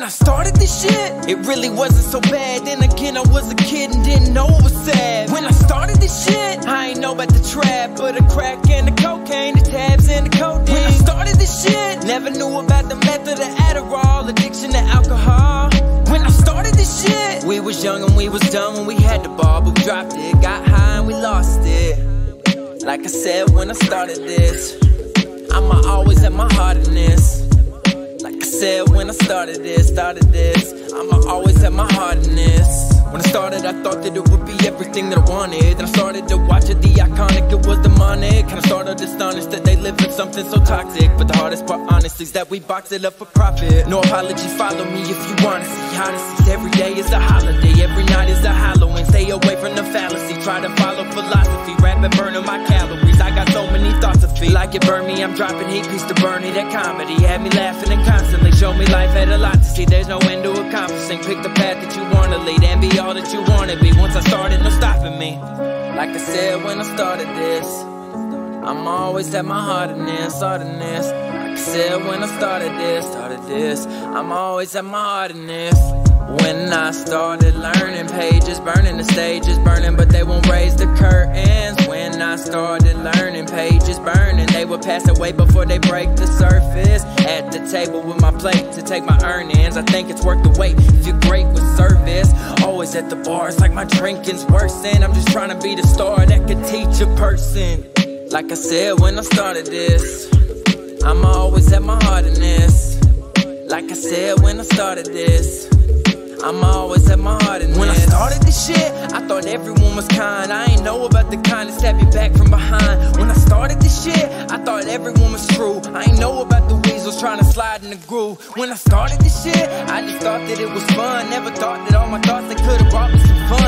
When I started this shit, it really wasn't so bad. Then again, I was a kid and didn't know it was sad. When I started this shit, I ain't know about the trap, but the crack and the cocaine, the tabs and the codeine. When I started this shit, never knew about the method of Adderall, addiction to alcohol. When I started this shit, we was young and we was dumb when we had the ball, but we dropped it. Got high and we lost it. Like I said when I started this, I'ma always have my heart in this. Said when I started this, started this, I'ma always have my heart in this. When I started, I thought that it would be everything that I wanted. Then I started to watch it, the iconic, it was demonic. And I started astonished that they live in something so toxic. But the hardest part, honestly, is that we box it up for profit. No apology, follow me if you wanna see honesty. Every day is a holiday, every night Like burn me, I'm dropping heat, piece to burn it. That comedy had me laughing and constantly show me life had a lot to see. There's no end to accomplishing. Pick the path that you wanna lead and be all that you wanna be. Once I started, no stopping me. Like I said when I started this, I'm always at my heart in this, heart in this. Like I said when I started this, started this, I'm always at my heart in this. When I started learning pages, burning the stages, burning, but they won't raise the curtains. When I started learning will pass away before they break the surface. At the table with my plate to take my earnings, I think it's worth the wait. If you're great with service, always at the bar, it's like my drinking's worsen. I'm just trying to be the star that could teach a person. Like I said when I started this, I'ma always have my heart in this. Like I said when I started this. I'm always shit, I thought everyone was kind. I ain't know about the kind that stab you back from behind. When I started this shit, I thought everyone was true. I ain't know about the weasels trying to slide in the groove. When I started this shit, I just thought that it was fun. Never thought that all my thoughts they could have brought me some funds.